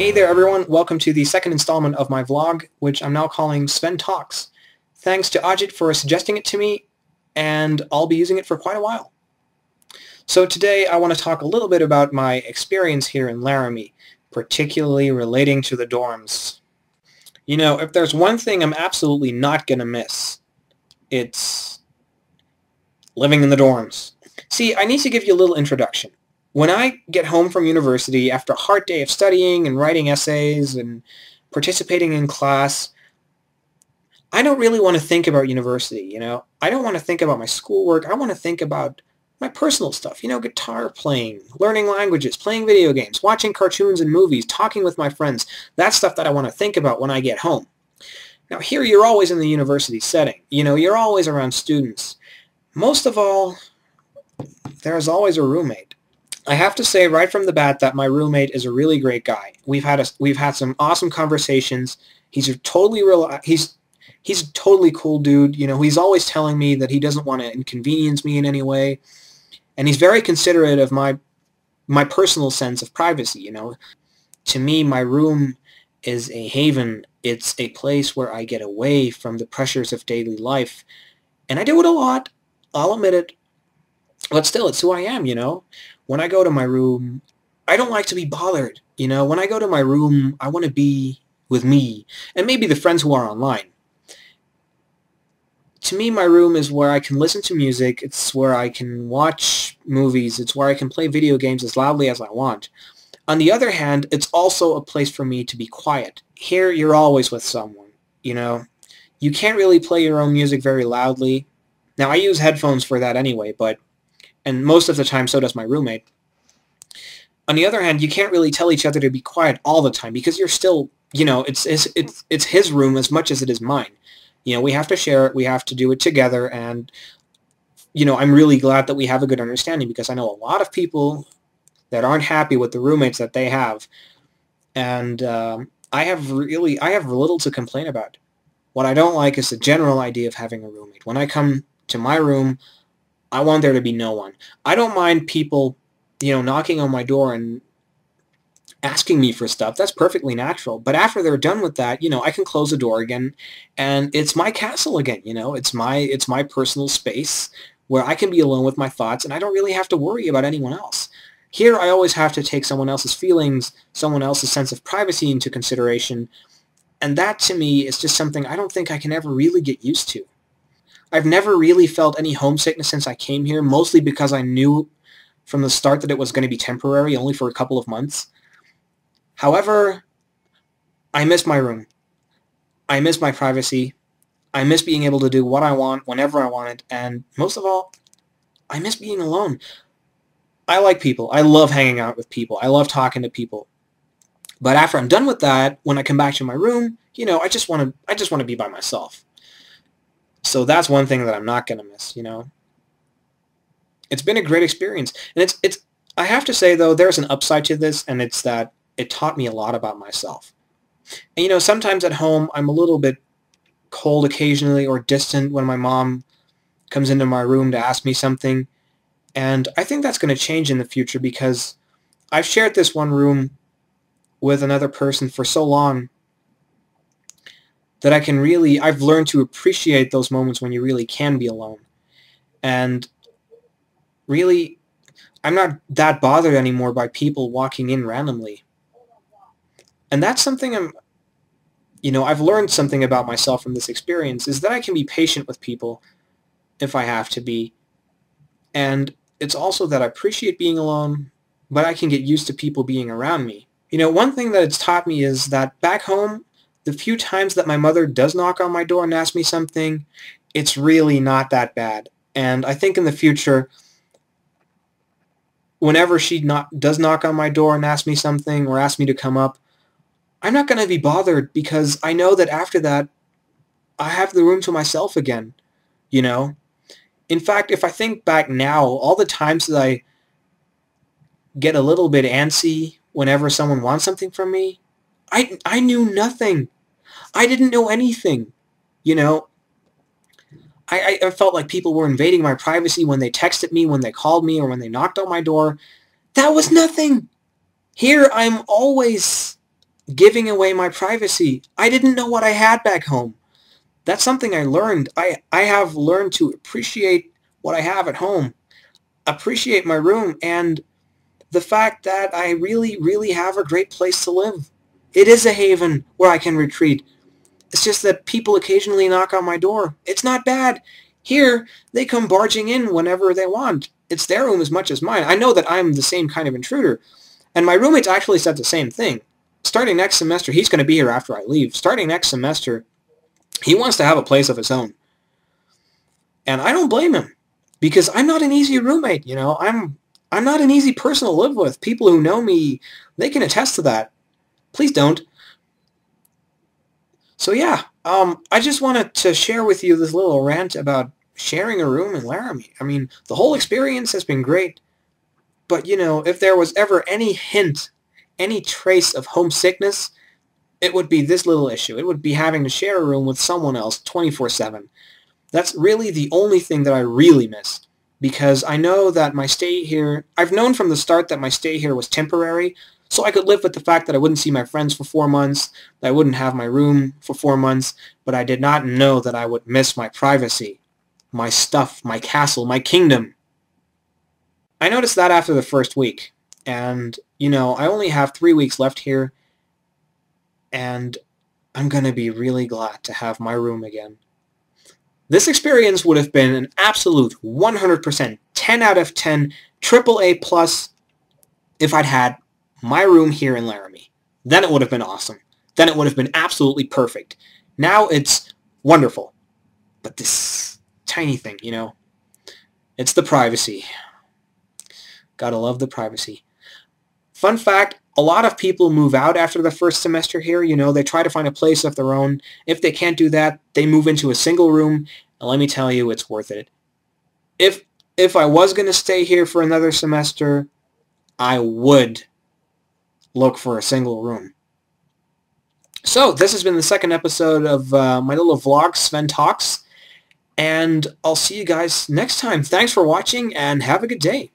Hey there everyone, welcome to the second installment of my vlog, which I'm now calling Sven Talks. Thanks to Ajit for suggesting it to me, and I'll be using it for quite a while. So today I want to talk a little bit about my experience here in Laramie, particularly relating to the dorms. You know, if there's one thing I'm absolutely not going to miss, it's living in the dorms. See, I need to give you a little introduction when I get home from university after a hard day of studying and writing essays and participating in class, I don't really want to think about university, you know. I don't want to think about my schoolwork. I want to think about my personal stuff, you know, guitar playing, learning languages, playing video games, watching cartoons and movies, talking with my friends. That's stuff that I want to think about when I get home. Now here you're always in the university setting. You know, you're always around students. Most of all, there's always a roommate. I have to say right from the bat that my roommate is a really great guy. We've had a, we've had some awesome conversations. He's a totally real he's he's a totally cool dude. You know, he's always telling me that he doesn't want to inconvenience me in any way, and he's very considerate of my my personal sense of privacy. You know, to me, my room is a haven. It's a place where I get away from the pressures of daily life, and I do it a lot. I'll admit it, but still, it's who I am. You know, when I go to my room, I don't like to be bothered. You know, when I go to my room, I want to be with me and maybe the friends who are online. To me, my room is where I can listen to music. It's where I can watch movies. It's where I can play video games as loudly as I want. On the other hand, it's also a place for me to be quiet. Here, you're always with someone, you know. You can't really play your own music very loudly. Now, I use headphones for that anyway, but and most of the time so does my roommate. On the other hand, you can't really tell each other to be quiet all the time because you're still, you know, it's it's it's, it's his room as much as it is mine. You know, we have to share it, we have to do it together, and you know, I'm really glad that we have a good understanding because I know a lot of people that aren't happy with the roommates that they have, and um, I have really I have little to complain about. What I don't like is the general idea of having a roommate. When I come to my room, I want there to be no one. I don't mind people, you know, knocking on my door and asking me for stuff. That's perfectly natural. But after they're done with that, you know, I can close the door again and it's my castle again, you know. It's my it's my personal space where I can be alone with my thoughts and I don't really have to worry about anyone else. Here I always have to take someone else's feelings, someone else's sense of privacy into consideration. And that to me is just something I don't think I can ever really get used to. I've never really felt any homesickness since I came here, mostly because I knew from the start that it was going to be temporary, only for a couple of months. However, I miss my room. I miss my privacy. I miss being able to do what I want whenever I want it, and most of all, I miss being alone. I like people. I love hanging out with people. I love talking to people. But after I'm done with that, when I come back to my room, you know, I just want to I just want to be by myself. So that's one thing that I'm not going to miss, you know. It's been a great experience. And it's it's I have to say though there's an upside to this and it's that it taught me a lot about myself. And you know, sometimes at home I'm a little bit cold occasionally or distant when my mom comes into my room to ask me something. And I think that's going to change in the future because I've shared this one room with another person for so long that I can really, I've learned to appreciate those moments when you really can be alone. And really, I'm not that bothered anymore by people walking in randomly. And that's something I'm, you know, I've learned something about myself from this experience is that I can be patient with people if I have to be. And it's also that I appreciate being alone, but I can get used to people being around me. You know, one thing that it's taught me is that back home, the few times that my mother does knock on my door and ask me something, it's really not that bad. And I think in the future, whenever she not, does knock on my door and ask me something or ask me to come up, I'm not going to be bothered because I know that after that, I have the room to myself again, you know? In fact, if I think back now, all the times that I get a little bit antsy whenever someone wants something from me, I, I knew nothing. I didn't know anything. You know, I, I felt like people were invading my privacy when they texted me, when they called me, or when they knocked on my door. That was nothing. Here, I'm always giving away my privacy. I didn't know what I had back home. That's something I learned. I, I have learned to appreciate what I have at home, appreciate my room, and the fact that I really, really have a great place to live. It is a haven where I can retreat. It's just that people occasionally knock on my door. It's not bad. Here, they come barging in whenever they want. It's their room as much as mine. I know that I'm the same kind of intruder. And my roommates actually said the same thing. Starting next semester, he's going to be here after I leave. Starting next semester, he wants to have a place of his own. And I don't blame him because I'm not an easy roommate, you know. I'm I'm not an easy person to live with. People who know me, they can attest to that. Please don't. So yeah, um, I just wanted to share with you this little rant about sharing a room in Laramie. I mean, the whole experience has been great. But, you know, if there was ever any hint, any trace of homesickness, it would be this little issue. It would be having to share a room with someone else 24-7. That's really the only thing that I really miss. Because I know that my stay here, I've known from the start that my stay here was temporary, so I could live with the fact that I wouldn't see my friends for four months, that I wouldn't have my room for four months, but I did not know that I would miss my privacy, my stuff, my castle, my kingdom. I noticed that after the first week. And, you know, I only have three weeks left here. And I'm going to be really glad to have my room again. This experience would have been an absolute 100% 10 out of 10 triple A plus if I'd had my room here in Laramie. Then it would have been awesome. Then it would have been absolutely perfect. Now it's wonderful. But this tiny thing, you know, it's the privacy. Gotta love the privacy. Fun fact, a lot of people move out after the first semester here. You know, they try to find a place of their own. If they can't do that, they move into a single room. And let me tell you, it's worth it. If if I was going to stay here for another semester, I would look for a single room. So, this has been the second episode of uh, my little vlog, Sven Talks. And I'll see you guys next time. Thanks for watching, and have a good day.